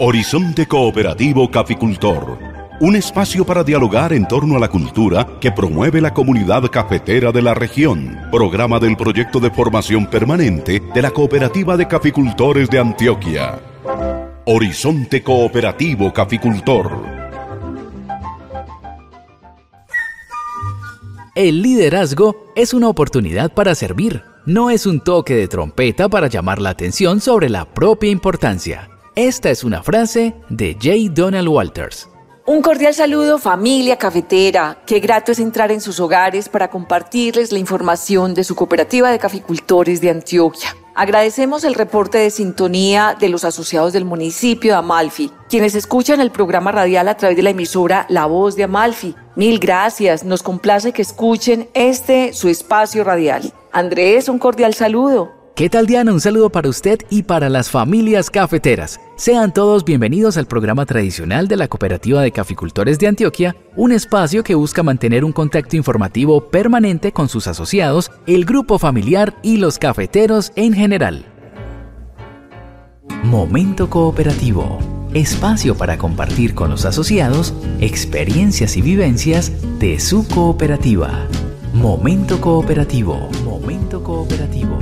Horizonte Cooperativo Caficultor. Un espacio para dialogar en torno a la cultura que promueve la comunidad cafetera de la región. Programa del proyecto de formación permanente de la Cooperativa de Caficultores de Antioquia. Horizonte Cooperativo Caficultor. El liderazgo es una oportunidad para servir, no es un toque de trompeta para llamar la atención sobre la propia importancia. Esta es una frase de J. Donald Walters. Un cordial saludo familia cafetera. Qué grato es entrar en sus hogares para compartirles la información de su cooperativa de caficultores de Antioquia. Agradecemos el reporte de sintonía de los asociados del municipio de Amalfi, quienes escuchan el programa radial a través de la emisora La Voz de Amalfi. Mil gracias, nos complace que escuchen este su espacio radial. Andrés, un cordial saludo. ¿Qué tal Diana? Un saludo para usted y para las familias cafeteras. Sean todos bienvenidos al programa tradicional de la Cooperativa de Caficultores de Antioquia, un espacio que busca mantener un contacto informativo permanente con sus asociados, el grupo familiar y los cafeteros en general. Momento Cooperativo. Espacio para compartir con los asociados experiencias y vivencias de su cooperativa. Momento Cooperativo. Momento Cooperativo.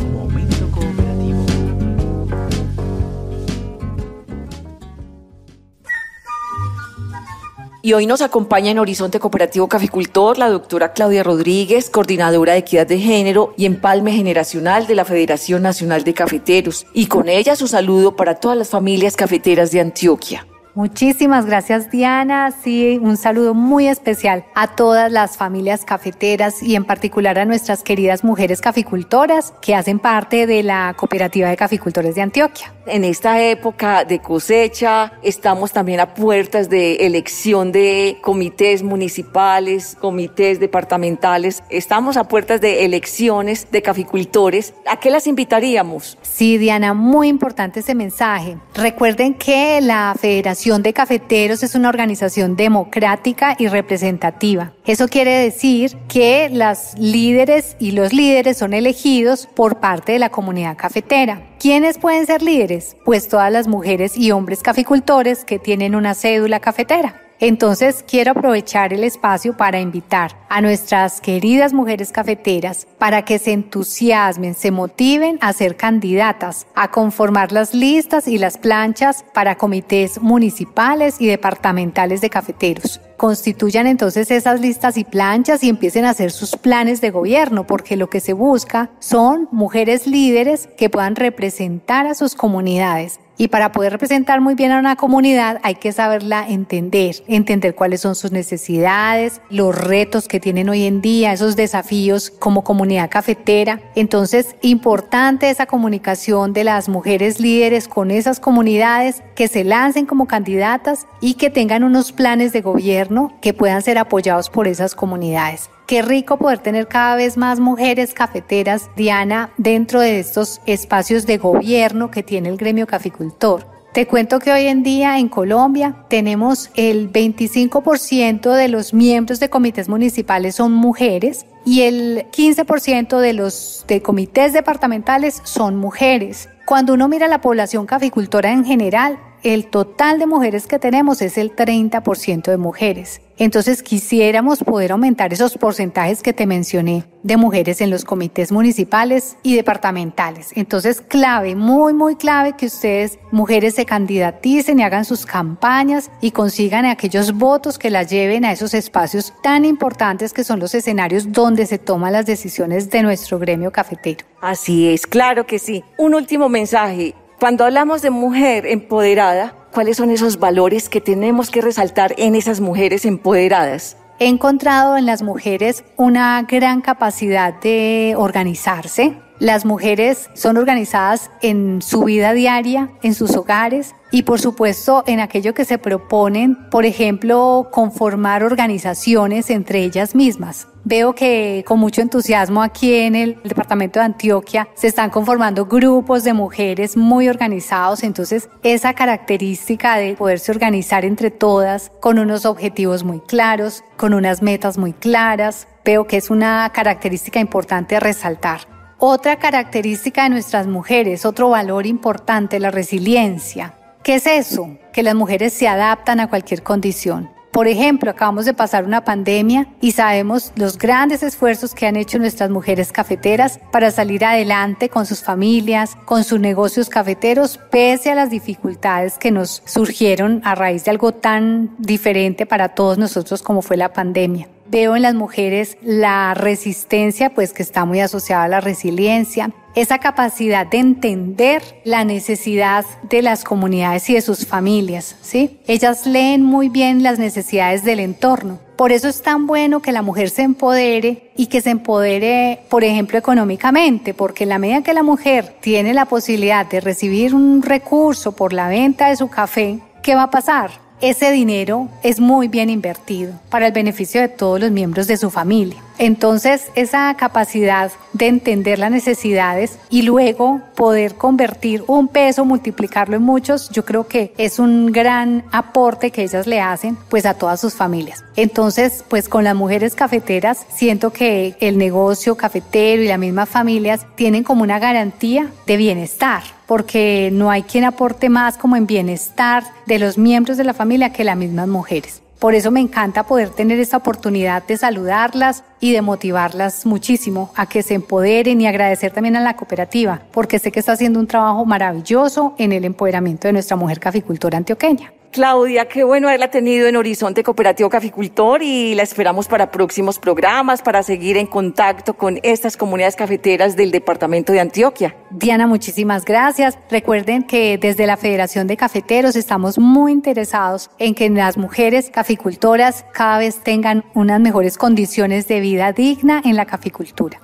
Y hoy nos acompaña en Horizonte Cooperativo Caficultor la doctora Claudia Rodríguez, coordinadora de Equidad de Género y Empalme Generacional de la Federación Nacional de Cafeteros. Y con ella su saludo para todas las familias cafeteras de Antioquia. Muchísimas gracias Diana, sí, un saludo muy especial a todas las familias cafeteras y en particular a nuestras queridas mujeres caficultoras que hacen parte de la Cooperativa de Caficultores de Antioquia. En esta época de cosecha estamos también a puertas de elección de comités municipales, comités departamentales, estamos a puertas de elecciones de caficultores. ¿A qué las invitaríamos? Sí, Diana, muy importante ese mensaje. Recuerden que la Federación de Cafeteros es una organización democrática y representativa. Eso quiere decir que las líderes y los líderes son elegidos por parte de la comunidad cafetera. ¿Quiénes pueden ser líderes? Pues todas las mujeres y hombres caficultores que tienen una cédula cafetera. Entonces quiero aprovechar el espacio para invitar a nuestras queridas mujeres cafeteras para que se entusiasmen, se motiven a ser candidatas, a conformar las listas y las planchas para comités municipales y departamentales de cafeteros. Constituyan entonces esas listas y planchas y empiecen a hacer sus planes de gobierno, porque lo que se busca son mujeres líderes que puedan representar a sus comunidades y para poder representar muy bien a una comunidad hay que saberla entender, entender cuáles son sus necesidades, los retos que tienen hoy en día, esos desafíos como comunidad cafetera. Entonces, importante esa comunicación de las mujeres líderes con esas comunidades que se lancen como candidatas y que tengan unos planes de gobierno que puedan ser apoyados por esas comunidades. Qué rico poder tener cada vez más mujeres cafeteras, Diana, dentro de estos espacios de gobierno que tiene el gremio caficultor. Te cuento que hoy en día en Colombia tenemos el 25% de los miembros de comités municipales son mujeres y el 15% de los de comités departamentales son mujeres. Cuando uno mira la población caficultora en general, el total de mujeres que tenemos es el 30% de mujeres. Entonces quisiéramos poder aumentar esos porcentajes que te mencioné de mujeres en los comités municipales y departamentales. Entonces clave, muy, muy clave que ustedes, mujeres, se candidaticen y hagan sus campañas y consigan aquellos votos que las lleven a esos espacios tan importantes que son los escenarios donde se toman las decisiones de nuestro gremio cafetero. Así es, claro que sí. Un último mensaje. Cuando hablamos de mujer empoderada, ¿cuáles son esos valores que tenemos que resaltar en esas mujeres empoderadas? He encontrado en las mujeres una gran capacidad de organizarse, las mujeres son organizadas en su vida diaria, en sus hogares y por supuesto en aquello que se proponen, por ejemplo, conformar organizaciones entre ellas mismas. Veo que con mucho entusiasmo aquí en el departamento de Antioquia se están conformando grupos de mujeres muy organizados, entonces esa característica de poderse organizar entre todas con unos objetivos muy claros, con unas metas muy claras, veo que es una característica importante a resaltar. Otra característica de nuestras mujeres, otro valor importante, la resiliencia. ¿Qué es eso? Que las mujeres se adaptan a cualquier condición. Por ejemplo, acabamos de pasar una pandemia y sabemos los grandes esfuerzos que han hecho nuestras mujeres cafeteras para salir adelante con sus familias, con sus negocios cafeteros, pese a las dificultades que nos surgieron a raíz de algo tan diferente para todos nosotros como fue la pandemia. Veo en las mujeres la resistencia, pues que está muy asociada a la resiliencia, esa capacidad de entender la necesidad de las comunidades y de sus familias, ¿sí? Ellas leen muy bien las necesidades del entorno. Por eso es tan bueno que la mujer se empodere y que se empodere, por ejemplo, económicamente, porque en la medida que la mujer tiene la posibilidad de recibir un recurso por la venta de su café, ¿qué va a pasar? Ese dinero es muy bien invertido para el beneficio de todos los miembros de su familia. Entonces, esa capacidad de entender las necesidades y luego poder convertir un peso, multiplicarlo en muchos, yo creo que es un gran aporte que ellas le hacen pues a todas sus familias. Entonces, pues con las mujeres cafeteras, siento que el negocio cafetero y las mismas familias tienen como una garantía de bienestar porque no hay quien aporte más como en bienestar de los miembros de la familia que las mismas mujeres. Por eso me encanta poder tener esta oportunidad de saludarlas y de motivarlas muchísimo a que se empoderen y agradecer también a la cooperativa, porque sé que está haciendo un trabajo maravilloso en el empoderamiento de nuestra mujer caficultora antioqueña. Claudia, qué bueno haberla tenido en Horizonte Cooperativo Caficultor y la esperamos para próximos programas, para seguir en contacto con estas comunidades cafeteras del departamento de Antioquia. Diana, muchísimas gracias. Recuerden que desde la Federación de Cafeteros estamos muy interesados en que las mujeres caficultoras cada vez tengan unas mejores condiciones de vida digna en la caficultura.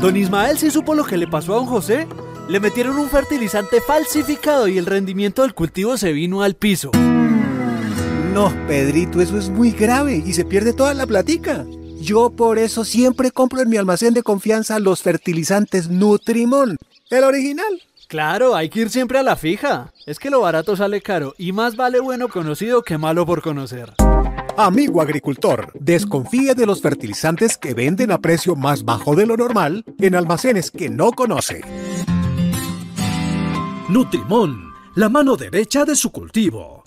Don Ismael sí supo lo que le pasó a don José. Le metieron un fertilizante falsificado y el rendimiento del cultivo se vino al piso. No, Pedrito, eso es muy grave y se pierde toda la platica. Yo por eso siempre compro en mi almacén de confianza los fertilizantes Nutrimón, el original. Claro, hay que ir siempre a la fija. Es que lo barato sale caro y más vale bueno conocido que malo por conocer. Amigo agricultor, desconfíe de los fertilizantes que venden a precio más bajo de lo normal en almacenes que no conoce. Nutrimón, la mano derecha de su cultivo.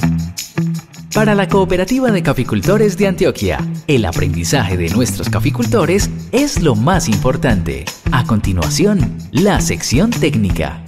Para la Cooperativa de Caficultores de Antioquia, el aprendizaje de nuestros caficultores es lo más importante. A continuación, la sección técnica.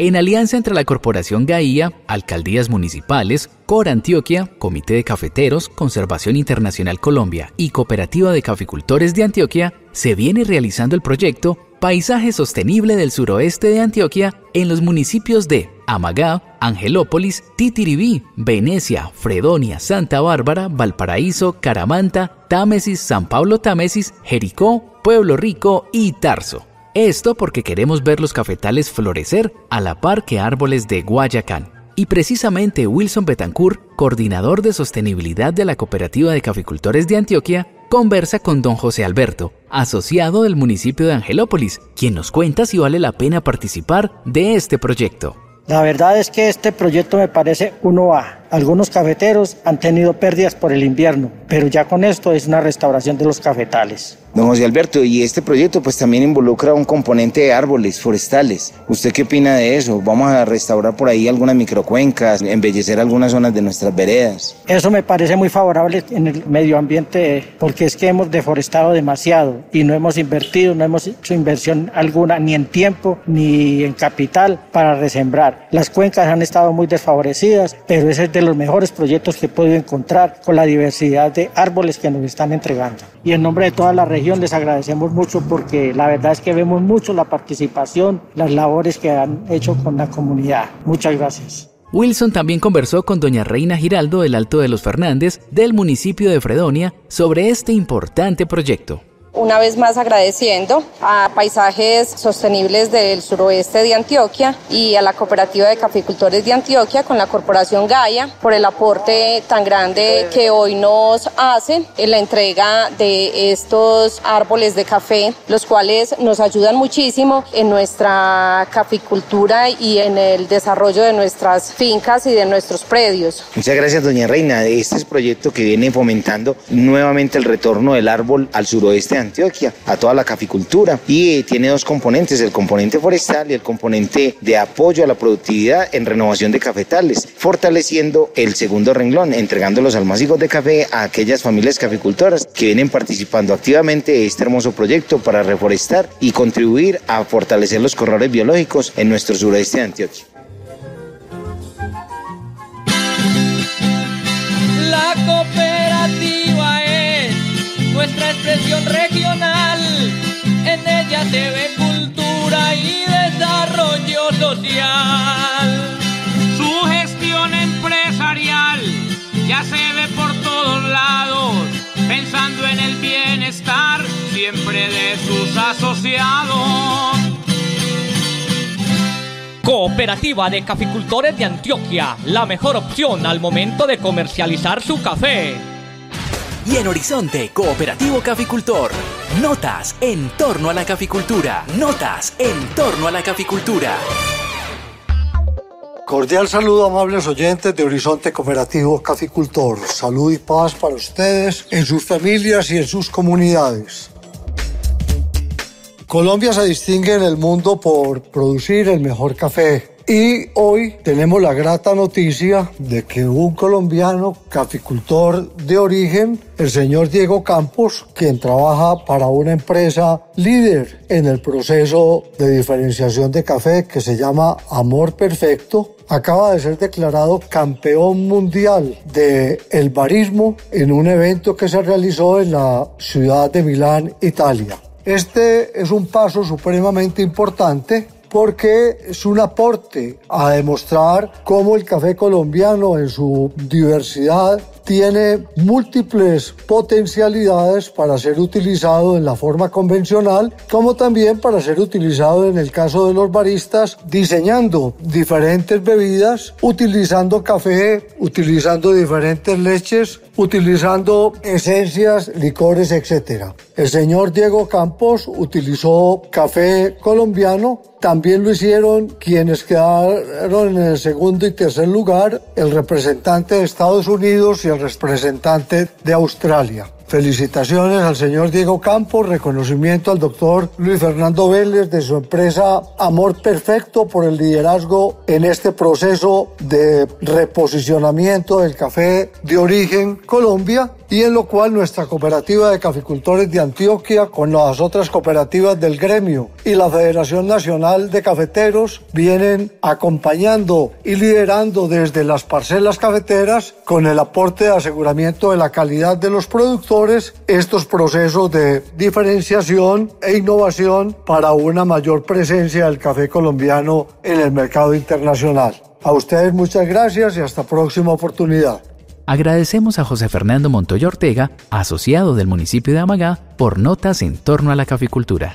En alianza entre la Corporación GAIA, Alcaldías Municipales, Cor Antioquia, Comité de Cafeteros, Conservación Internacional Colombia y Cooperativa de Caficultores de Antioquia, se viene realizando el proyecto Paisaje Sostenible del Suroeste de Antioquia en los municipios de Amagá, Angelópolis, Titiribí, Venecia, Fredonia, Santa Bárbara, Valparaíso, Caramanta, Támesis, San Pablo Támesis, Jericó, Pueblo Rico y Tarso. Esto porque queremos ver los cafetales florecer a la par que árboles de Guayacán. Y precisamente Wilson Betancourt, coordinador de sostenibilidad de la Cooperativa de Caficultores de Antioquia, conversa con don José Alberto, asociado del municipio de Angelópolis, quien nos cuenta si vale la pena participar de este proyecto. La verdad es que este proyecto me parece uno A. Algunos cafeteros han tenido pérdidas por el invierno, pero ya con esto es una restauración de los cafetales. Don José Alberto, y este proyecto pues también involucra un componente de árboles forestales. ¿Usted qué opina de eso? Vamos a restaurar por ahí algunas microcuencas, embellecer algunas zonas de nuestras veredas. Eso me parece muy favorable en el medio ambiente porque es que hemos deforestado demasiado y no hemos invertido, no hemos hecho inversión alguna ni en tiempo ni en capital para resembrar. Las cuencas han estado muy desfavorecidas, pero ese es de los mejores proyectos que he podido encontrar con la diversidad de árboles que nos están entregando. Y en nombre de toda la región les agradecemos mucho porque la verdad es que vemos mucho la participación, las labores que han hecho con la comunidad. Muchas gracias. Wilson también conversó con doña Reina Giraldo del Alto de los Fernández del municipio de Fredonia sobre este importante proyecto. Una vez más agradeciendo a Paisajes Sostenibles del Suroeste de Antioquia y a la Cooperativa de Caficultores de Antioquia con la Corporación Gaia por el aporte tan grande que hoy nos hacen en la entrega de estos árboles de café, los cuales nos ayudan muchísimo en nuestra caficultura y en el desarrollo de nuestras fincas y de nuestros predios. Muchas gracias, doña Reina. Este es proyecto que viene fomentando nuevamente el retorno del árbol al suroeste de Antioquia, a toda la caficultura. Y tiene dos componentes, el componente forestal y el componente de apoyo a la productividad en renovación de cafetales, fortaleciendo el segundo renglón, entregando los almacigos de café a aquellas familias caficultoras que vienen participando activamente de este hermoso proyecto para reforestar y contribuir a fortalecer los corredores biológicos en nuestro suroeste de Antioquia. La cooperativa es nuestra expresión ella se ve cultura y desarrollo social. Su gestión empresarial ya se ve por todos lados, pensando en el bienestar siempre de sus asociados. Cooperativa de Caficultores de Antioquia, la mejor opción al momento de comercializar su café. Y en Horizonte, Cooperativo Caficultor. Notas en torno a la caficultura. Notas en torno a la caficultura. Cordial saludo, amables oyentes de Horizonte Cooperativo Caficultor. Salud y paz para ustedes, en sus familias y en sus comunidades. Colombia se distingue en el mundo por producir el mejor café. Y hoy tenemos la grata noticia de que un colombiano caficultor de origen, el señor Diego Campos, quien trabaja para una empresa líder en el proceso de diferenciación de café que se llama Amor Perfecto, acaba de ser declarado campeón mundial de el barismo en un evento que se realizó en la ciudad de Milán, Italia. Este es un paso supremamente importante porque es un aporte a demostrar cómo el café colombiano en su diversidad tiene múltiples potencialidades para ser utilizado en la forma convencional, como también para ser utilizado en el caso de los baristas, diseñando diferentes bebidas, utilizando café, utilizando diferentes leches, utilizando esencias, licores, etc. El señor Diego Campos utilizó café colombiano, también lo hicieron quienes quedaron en el segundo y tercer lugar, el representante de Estados Unidos y el representante de Australia. Felicitaciones al señor Diego Campos, reconocimiento al doctor Luis Fernando Vélez de su empresa Amor Perfecto por el liderazgo en este proceso de reposicionamiento del café de origen Colombia y en lo cual nuestra cooperativa de caficultores de Antioquia con las otras cooperativas del gremio y la Federación Nacional de Cafeteros vienen acompañando y liderando desde las parcelas cafeteras con el aporte de aseguramiento de la calidad de los productos estos procesos de diferenciación e innovación para una mayor presencia del café colombiano en el mercado internacional. A ustedes muchas gracias y hasta próxima oportunidad. Agradecemos a José Fernando Montoya Ortega, asociado del municipio de Amagá, por notas en torno a la caficultura.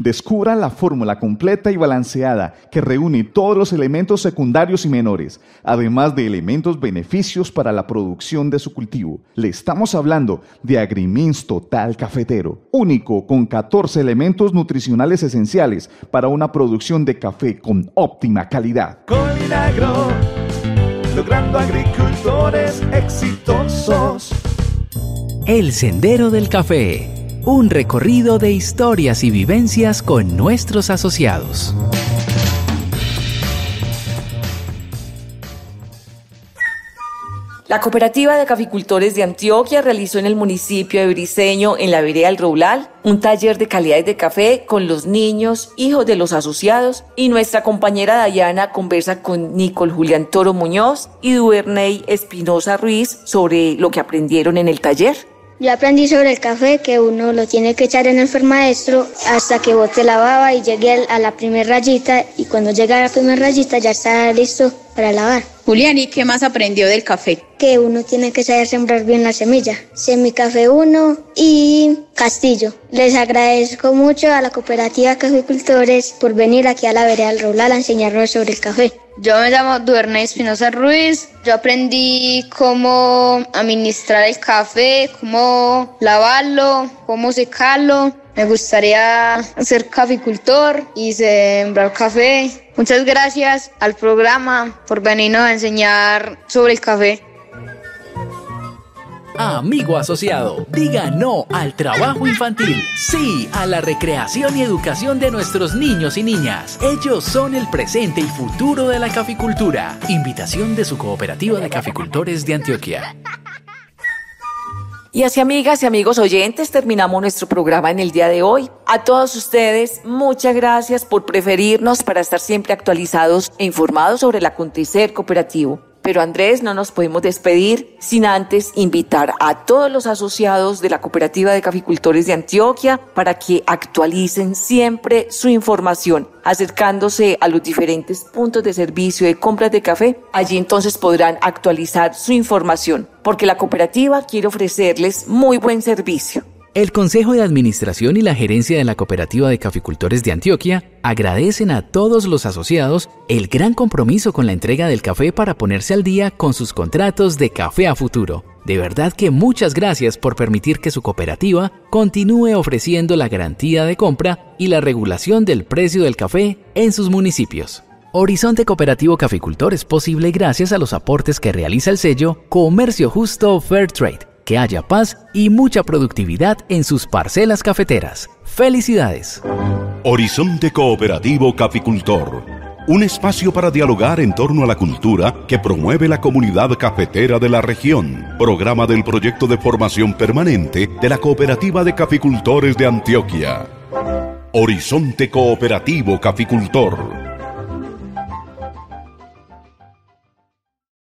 Descubra la fórmula completa y balanceada que reúne todos los elementos secundarios y menores, además de elementos beneficios para la producción de su cultivo. Le estamos hablando de Agrimins Total Cafetero, único con 14 elementos nutricionales esenciales para una producción de café con óptima calidad. Logrando agricultores exitosos. El Sendero del Café un recorrido de historias y vivencias con nuestros asociados. La Cooperativa de Caficultores de Antioquia realizó en el municipio de Briceño, en la vereda del Roulal, un taller de calidades de café con los niños, hijos de los asociados, y nuestra compañera Dayana conversa con Nicole Julián Toro Muñoz y Duerney Espinosa Ruiz sobre lo que aprendieron en el taller. Yo aprendí sobre el café que uno lo tiene que echar en el fermaestro hasta que bote la baba y llegue a la primera rayita y cuando llega a la primera rayita ya está listo para lavar. Julián, ¿y qué más aprendió del café? Que uno tiene que saber sembrar bien la semilla. Semicafé 1 y Castillo. Les agradezco mucho a la cooperativa Caficultores por venir aquí a la vereda del Roblal a enseñarnos sobre el café. Yo me llamo Duerne Espinosa Ruiz. Yo aprendí cómo administrar el café, cómo lavarlo, cómo secarlo. Me gustaría ser caficultor y sembrar café. Muchas gracias al programa por venirnos a enseñar sobre el café. Amigo asociado, diga no al trabajo infantil, sí a la recreación y educación de nuestros niños y niñas. Ellos son el presente y futuro de la caficultura. Invitación de su cooperativa de caficultores de Antioquia. Y así, amigas y amigos oyentes, terminamos nuestro programa en el día de hoy. A todos ustedes, muchas gracias por preferirnos para estar siempre actualizados e informados sobre el acontecer cooperativo. Pero Andrés, no nos podemos despedir sin antes invitar a todos los asociados de la Cooperativa de Caficultores de Antioquia para que actualicen siempre su información, acercándose a los diferentes puntos de servicio de compras de café. Allí entonces podrán actualizar su información, porque la cooperativa quiere ofrecerles muy buen servicio. El Consejo de Administración y la Gerencia de la Cooperativa de Caficultores de Antioquia agradecen a todos los asociados el gran compromiso con la entrega del café para ponerse al día con sus contratos de café a futuro. De verdad que muchas gracias por permitir que su cooperativa continúe ofreciendo la garantía de compra y la regulación del precio del café en sus municipios. Horizonte Cooperativo Caficultor es posible gracias a los aportes que realiza el sello Comercio Justo Fair Trade que haya paz y mucha productividad en sus parcelas cafeteras. ¡Felicidades! Horizonte Cooperativo Caficultor. Un espacio para dialogar en torno a la cultura que promueve la comunidad cafetera de la región. Programa del proyecto de formación permanente de la Cooperativa de Caficultores de Antioquia. Horizonte Cooperativo Caficultor